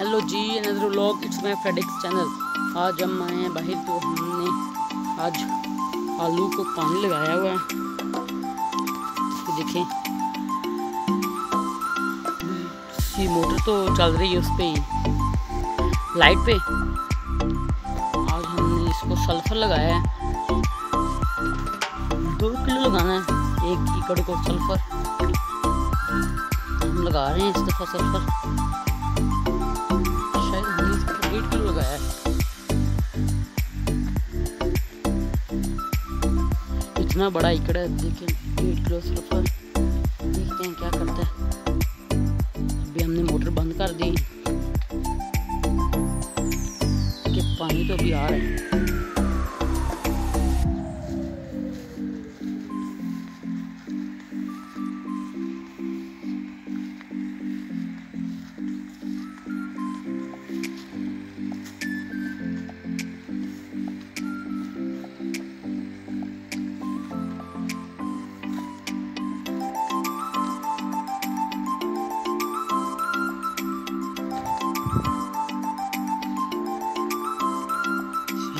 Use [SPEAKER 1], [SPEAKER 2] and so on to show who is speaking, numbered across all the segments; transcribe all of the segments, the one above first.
[SPEAKER 1] Hello ji another vlog it's my फ्रेडिक्स channel आज हम आए हैं बाहर तो हमने आज आलू को पानी लगाया हुआ है। तो देखें। ये मोटर तो चल रही है उस पर लाइट पे। आज हमने इसको सल्फ़र लगाया है। दो किलो लगाना है। एक एकड़ को सल्फ़र हम लगा रहे हैं इस दफ़ा सल्फ़र इतना बड़ा इकड़ा है, देखिए रखा देखते हैं क्या करता है। अभी हमने मोटर बंद कर दी। कि पानी तो अभी आ रहा है।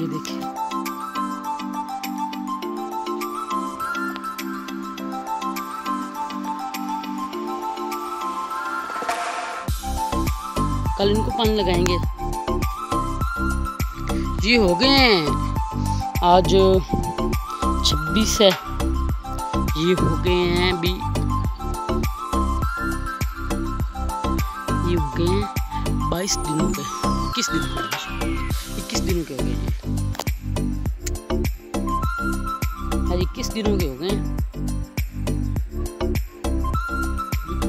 [SPEAKER 1] ये देखिए। कल इनको पानी लगाएँगे। जी हो गए हैं। आज छब्बीस है। ये हो गए हैं भी बाईस दिनों के इक्कीस दिनों इक्कीस दिनों के हो गए। हैं इक्कीस दिनों के हो गए।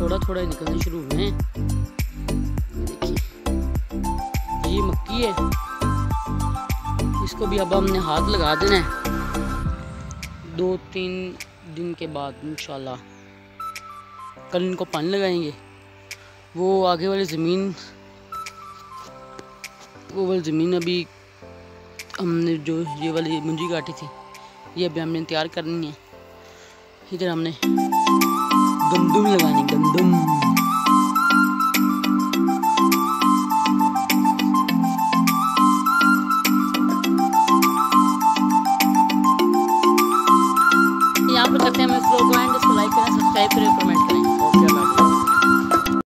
[SPEAKER 1] थोड़ा थोड़ा निकलने शुरू हुए देखिए, ये मक्की है। इसको भी अब हमने हाथ लगा देना है। दो तीन दिन के बाद, इंशाल्लाह। कल इनको पानी लगाएँगे। वो आगे वाली ज़मीन वो वाली ज़मीन अभी हमने जो ये वाली मुंजी काटी थी, ये अभी हमने तैयार करनी है। इधर हमने गंदुम लगानी, गंदुम। यहाँ पर करते हैं हमें इस ब्लॉग लाइक करें सब्सक्राइब करें कमेंट करें।